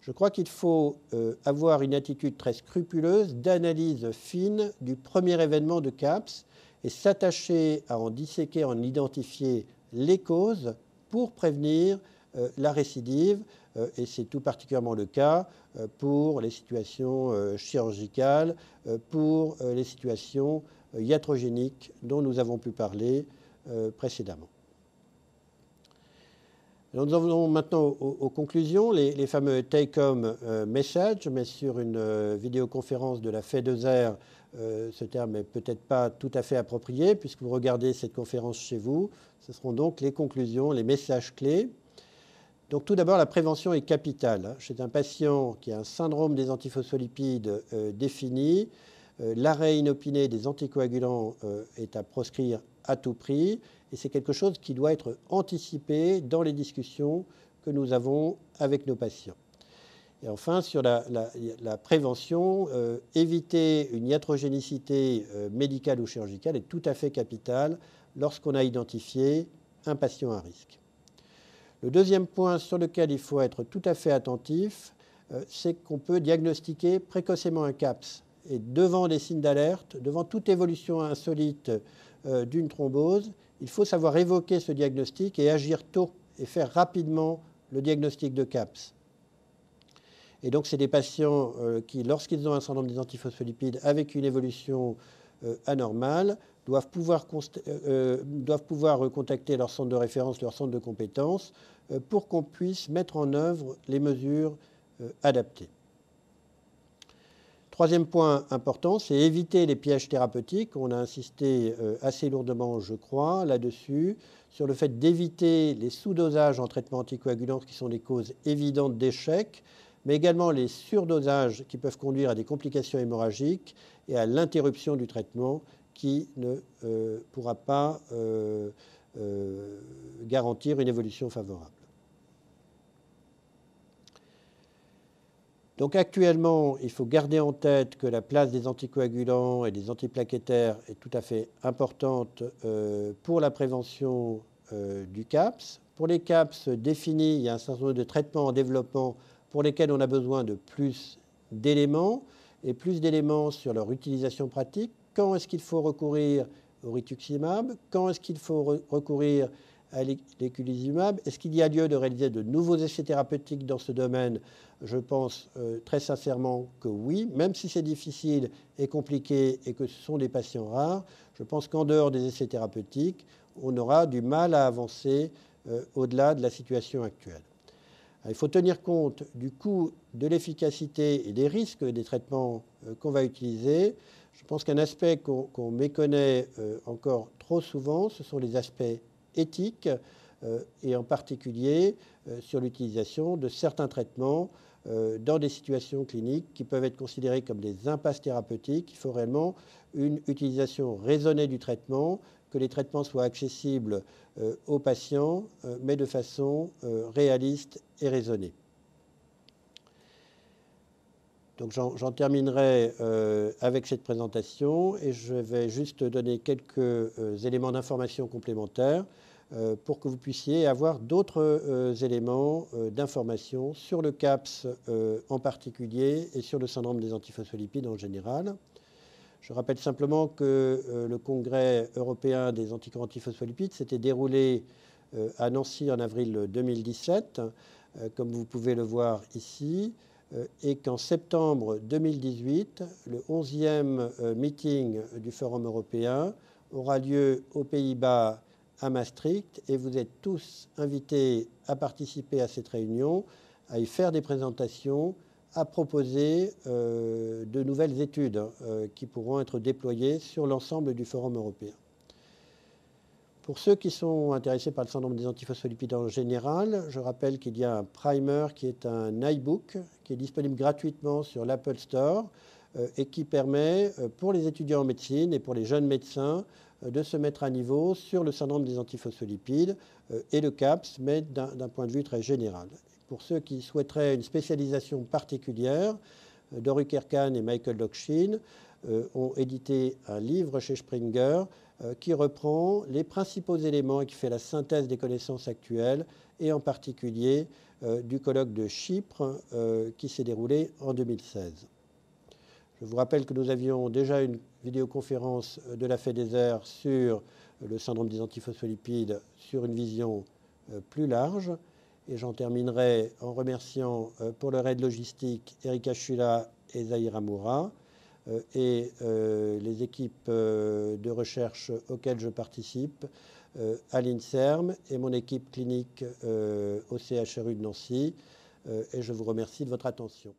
[SPEAKER 1] Je crois qu'il faut euh, avoir une attitude très scrupuleuse d'analyse fine du premier événement de CAPS et s'attacher à en disséquer, en identifier les causes pour prévenir euh, la récidive, et c'est tout particulièrement le cas pour les situations chirurgicales, pour les situations iatrogéniques dont nous avons pu parler précédemment. nous en venons maintenant aux, conclusions, les, fameux take-home message, mais sur une vidéoconférence de la FEDESER, ce terme n'est peut-être pas tout à fait approprié, puisque vous regardez cette conférence chez vous. Ce seront donc les conclusions, les messages clés. Donc tout d'abord, la prévention est capitale. Chez un patient qui a un syndrome des antiphospholipides euh, défini, l'arrêt inopiné des anticoagulants est à proscrire à tout prix et c'est quelque chose qui doit être anticipé dans les discussions que nous avons avec nos patients. Et enfin, sur la, prévention, euh, éviter une iatrogénicité euh, médicale ou chirurgicale est tout à fait capital lorsqu'on a identifié un patient à risque. Le deuxième point sur lequel il faut être tout à fait attentif, euh, c'est qu'on peut diagnostiquer précocement un CAPS. Et devant des signes d'alerte, devant toute évolution insolite d'une thrombose, il faut savoir évoquer ce diagnostic et agir tôt et faire rapidement le diagnostic de CAPS. Et donc, c'est des patients euh, qui, lorsqu'ils ont un syndrome des antiphospholipides avec une évolution euh, anormale, doivent pouvoir, euh, doivent pouvoir, contacter leur centre de référence, leur centre de compétences, pour qu'on puisse mettre en œuvre les mesures adaptées. Troisième point important, c'est éviter les pièges thérapeutiques. On a insisté assez lourdement, je crois, là-dessus, sur le fait d'éviter les sous-dosages en traitement anticoagulant qui sont des causes évidentes d'échec mais également les surdosages qui peuvent conduire à des complications hémorragiques et à l'interruption du traitement qui ne euh, pourra pas euh, euh, garantir une évolution favorable. Donc actuellement, il faut garder en tête que la place des anticoagulants et des antiplaquettaires est tout à fait importante pour la prévention du CAPS. Pour les CAPS définis, il y a un certain nombre de traitements en développement pour lesquels on a besoin de plus d'éléments et plus d'éléments sur leur utilisation pratique. Quand est-ce qu'il faut recourir au rituximab? Quand est-ce qu'il faut recourir à l'éculizumab? Est-ce qu'il y a lieu de réaliser de nouveaux essais thérapeutiques dans ce domaine? Je pense euh, très sincèrement que oui, même si c'est difficile et compliqué et que ce sont des patients rares. Je pense qu'en dehors des essais thérapeutiques, on aura du mal à avancer euh, au-delà de la situation actuelle. Il faut tenir compte du coût, de l'efficacité et des risques des traitements euh, qu'on va utiliser. Je pense qu'un aspect qu'on méconnaît euh, encore trop souvent, ce sont les aspects éthiques euh, et en particulier sur l'utilisation de certains traitements dans des situations cliniques qui peuvent être considérées comme des impasses thérapeutiques. Il faut réellement une utilisation raisonnée du traitement que les traitements soient accessibles euh, aux patients, euh, mais de façon euh, réaliste et raisonnée. Donc j'en terminerai avec cette présentation et je vais juste donner quelques éléments d'information complémentaires pour que vous puissiez avoir d'autres éléments d'information sur le CAPS en particulier et sur le syndrome des antiphospholipides en général. Je rappelle simplement que euh, le Congrès européen des anticorps antiphospholipides s'était déroulé euh, à Nancy en avril 2017, euh, comme vous pouvez le voir ici, et qu'en septembre 2018, le 11e meeting du Forum européen aura lieu aux Pays-Bas à Maastricht, et vous êtes tous invités à participer à cette réunion, à y faire des présentations à proposer euh, de nouvelles études euh, qui pourront être déployées sur l'ensemble du Forum européen. Pour ceux qui sont intéressés par le syndrome des antiphospholipides en général, je rappelle qu'il y a un primer qui est un iBook qui est disponible gratuitement sur l'Apple Store euh, et qui permet pour les étudiants en médecine et pour les jeunes médecins de se mettre à niveau sur le syndrome des antiphospholipides et le CAPS, mais d'un point de vue très général. Pour ceux qui souhaiteraient une spécialisation particulière, euh, Doru Kerkan et Michael Dokshin euh, ont édité un livre chez Springer euh, qui reprend les principaux éléments et qui fait la synthèse des connaissances actuelles, et en particulier du colloque de Chypre qui s'est déroulé en 2016. Je vous rappelle que nous avions déjà une vidéoconférence de la FEDESER sur le syndrome des antiphospholipides sur une vision plus large. Et j'en terminerai en remerciant euh, pour le raid logistique Erika Chula et Zahira Moura euh, et euh, les équipes de recherche auxquelles je participe à l'INSERM et mon équipe clinique au CHRU de Nancy. Et je vous remercie de votre attention.